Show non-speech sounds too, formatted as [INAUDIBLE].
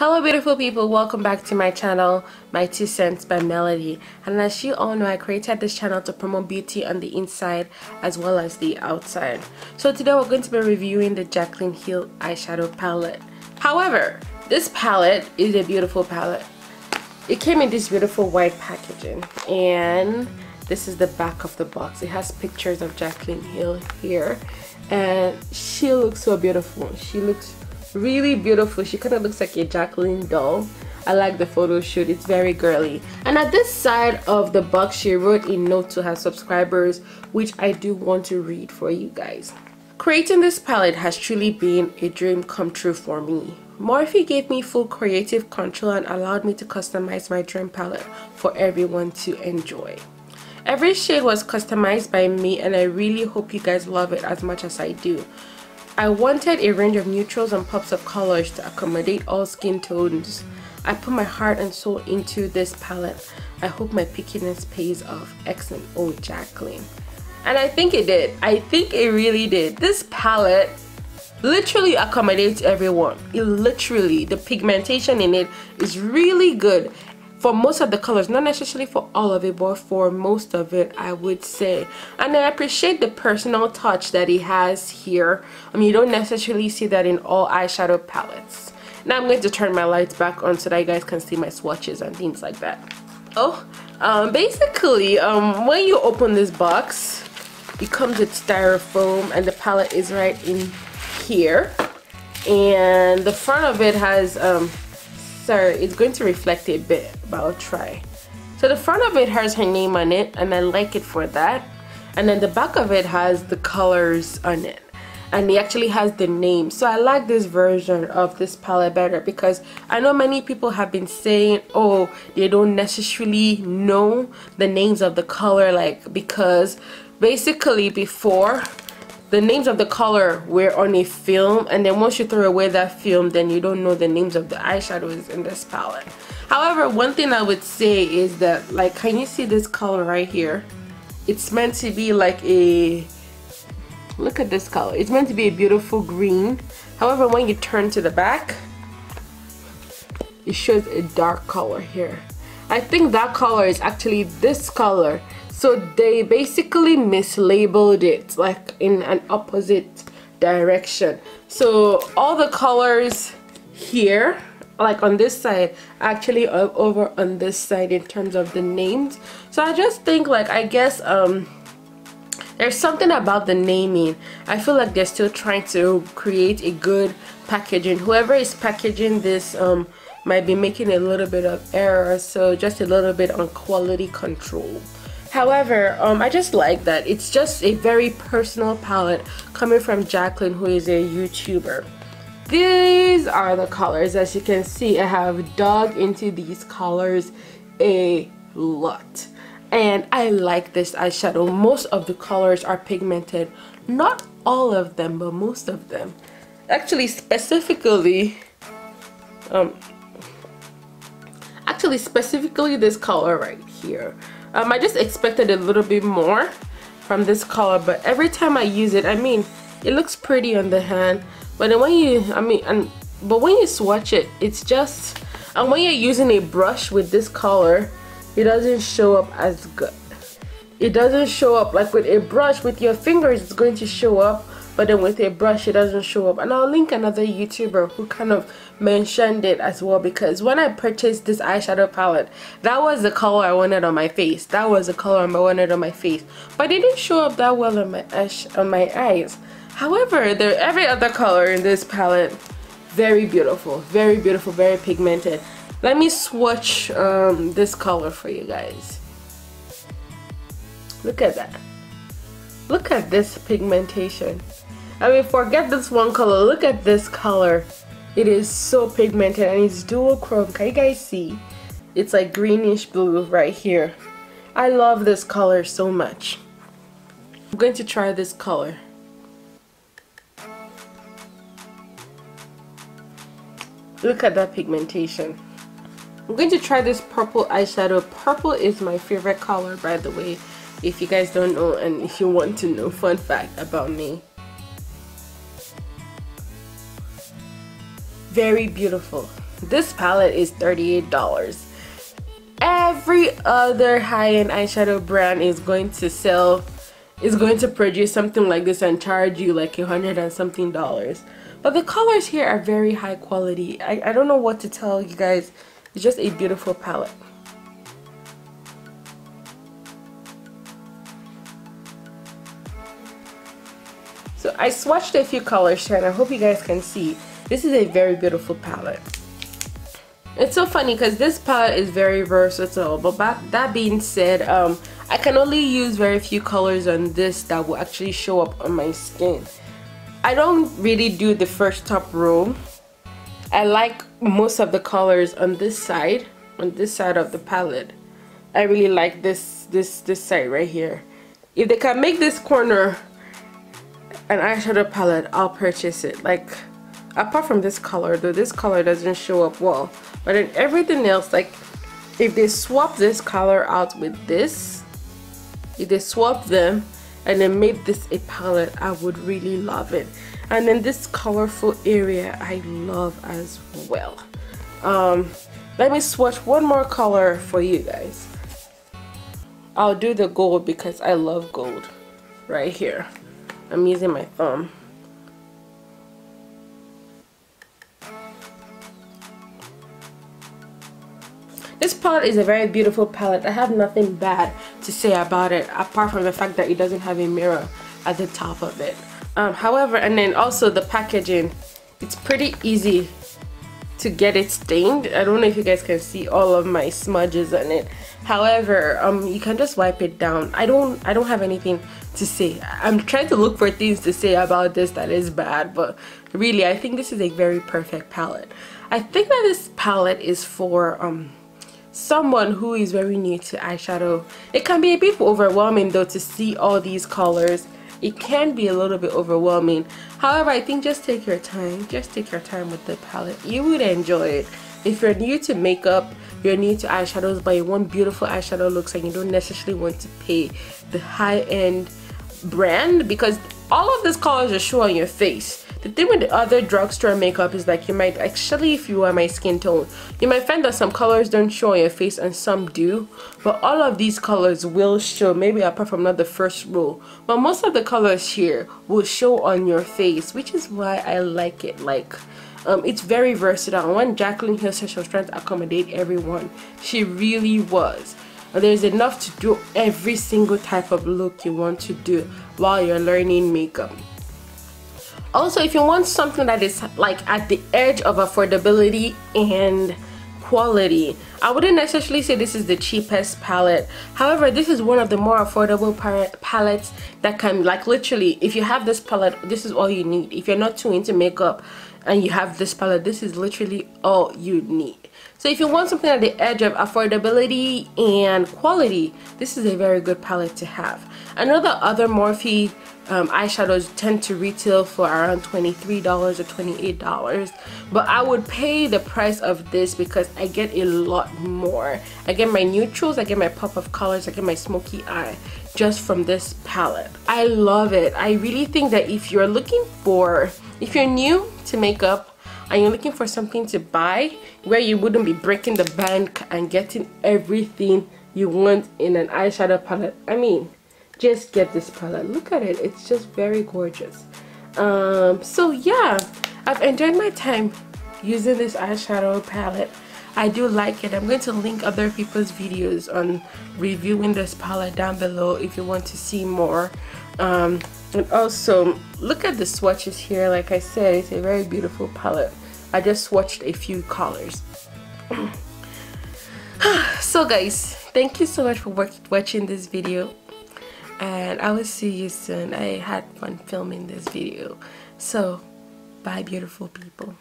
Hello beautiful people, welcome back to my channel, My Two Cents by Melody. And as you all know, I created this channel to promote beauty on the inside as well as the outside. So today we're going to be reviewing the Jaclyn Hill eyeshadow palette. However, this palette is a beautiful palette. It came in this beautiful white packaging and this is the back of the box. It has pictures of Jaclyn Hill here and she looks so beautiful. She looks really beautiful. She kind of looks like a Jacqueline doll. I like the photo shoot it's very girly. And at this side of the box she wrote a note to her subscribers which I do want to read for you guys. Creating this palette has truly been a dream come true for me. Morphe gave me full creative control and allowed me to customize my dream palette for everyone to enjoy. Every shade was customized by me and I really hope you guys love it as much as I do I wanted a range of neutrals and pops of colors to accommodate all skin tones. I put my heart and soul into this palette. I hope my pickiness pays off. Excellent. Oh, Jacqueline. And I think it did. I think it really did. This palette literally accommodates everyone. It literally, the pigmentation in it is really good for most of the colors not necessarily for all of it but for most of it I would say. And I appreciate the personal touch that he has here. I mean you don't necessarily see that in all eyeshadow palettes. Now I'm going to turn my lights back on so that you guys can see my swatches and things like that. Oh um, basically um, when you open this box it comes with styrofoam and the palette is right in here. And the front of it has um, it's going to reflect a bit but I'll try. So the front of it has her name on it and I like it for that. And then the back of it has the colors on it. And it actually has the name. So I like this version of this palette better because I know many people have been saying oh they don't necessarily know the names of the color like because basically before the names of the color were on a film and then once you throw away that film then you don't know the names of the eyeshadows in this palette. However one thing I would say is that like can you see this color right here? It's meant to be like a look at this color. It's meant to be a beautiful green. However when you turn to the back it shows a dark color here. I think that color is actually this color so they basically mislabeled it like in an opposite direction. So all the colors here like on this side actually over on this side in terms of the names. So I just think like I guess um there's something about the naming. I feel like they're still trying to create a good packaging. Whoever is packaging this um might be making a little bit of error. So just a little bit on quality control However, um, I just like that. It's just a very personal palette coming from Jaclyn, who is a YouTuber. These are the colors. As you can see, I have dug into these colors a lot. And I like this eyeshadow. Most of the colors are pigmented. Not all of them, but most of them. Actually, specifically, um, actually specifically this color right here um, I just expected a little bit more from this color but every time I use it I mean it looks pretty on the hand. But then when you I mean and but when you swatch it it's just and when you're using a brush with this color it doesn't show up as good. It doesn't show up like with a brush with your fingers it's going to show up but then with a brush it doesn't show up. And I'll link another YouTuber who kind of mentioned it as well because when I purchased this eyeshadow palette that was the color I wanted on my face. That was the color I wanted on my face. But it didn't show up that well on my on my eyes. However there every other color in this palette very beautiful very beautiful very pigmented. Let me swatch um, this color for you guys. Look at that look at this pigmentation I mean, forget this one color. Look at this color. It is so pigmented and it's duochrome. Can you guys see? It's like greenish blue right here. I love this color so much. I'm going to try this color. Look at that pigmentation. I'm going to try this purple eyeshadow. Purple is my favorite color by the way. If you guys don't know and if you want to know fun fact about me. very beautiful. This palette is $38 every other high-end eyeshadow brand is going to sell is going to produce something like this and charge you like a hundred and something dollars. But the colors here are very high quality. I, I don't know what to tell you guys. It's just a beautiful palette so I swatched a few colors here and I hope you guys can see. This is a very beautiful palette. It's so funny because this palette is very versatile but that being said um, I can only use very few colors on this that will actually show up on my skin. I don't really do the first top row. I like most of the colors on this side on this side of the palette. I really like this this this side right here. If they can make this corner an eyeshadow palette I'll purchase it. Like apart from this color though this color doesn't show up well. But in everything else like if they swap this color out with this if they swap them and then made this a palette I would really love it. And then this colorful area I love as well. Um, let me swatch one more color for you guys. I'll do the gold because I love gold right here I'm using my thumb This palette is a very beautiful palette. I have nothing bad to say about it apart from the fact that it doesn't have a mirror at the top of it. Um, however, and then also the packaging, it's pretty easy to get it stained. I don't know if you guys can see all of my smudges on it. However, um, you can just wipe it down. I don't, I don't have anything to say. I'm trying to look for things to say about this that is bad, but really, I think this is a very perfect palette. I think that this palette is for um, someone who is very new to eyeshadow it can be a bit overwhelming though to see all these colors it can be a little bit overwhelming. However I think just take your time just take your time with the palette. You would enjoy it. If you're new to makeup you're new to eyeshadows but you want beautiful eyeshadow looks and you don't necessarily want to pay the high-end brand because all of these colors are show on your face the thing with the other drugstore makeup is like you might actually if you are my skin tone you might find that some colors don't show on your face and some do but all of these colors will show. Maybe apart from not the first row but most of the colors here will show on your face which is why I like it. Like um, it's very versatile. When Jaclyn Hill said she was trying to accommodate everyone. She really was. There's enough to do every single type of look you want to do while you're learning makeup also if you want something that is like at the edge of affordability and quality I wouldn't necessarily say this is the cheapest palette. However this is one of the more affordable palettes that can like literally if you have this palette this is all you need. If you're not too into makeup and you have this palette this is literally all you need so if you want something at the edge of affordability and quality this is a very good palette to have. Another other Morphe um, eyeshadows tend to retail for around $23 or $28 but I would pay the price of this because I get a lot more. I get my neutrals I get my pop of colors I get my smoky eye just from this palette. I love it. I really think that if you're looking for if you're new to makeup and you're looking for something to buy where you wouldn't be breaking the bank and getting everything you want in an eyeshadow palette. I mean just get this palette. Look at it. It's just very gorgeous. Um, so yeah I've enjoyed my time using this eyeshadow palette. I do like it. I'm going to link other people's videos on reviewing this palette down below if you want to see more. Um, and also look at the swatches here like I said it's a very beautiful palette I just swatched a few colors [SIGHS] so guys thank you so much for watching this video and I will see you soon. I had fun filming this video. So, bye beautiful people.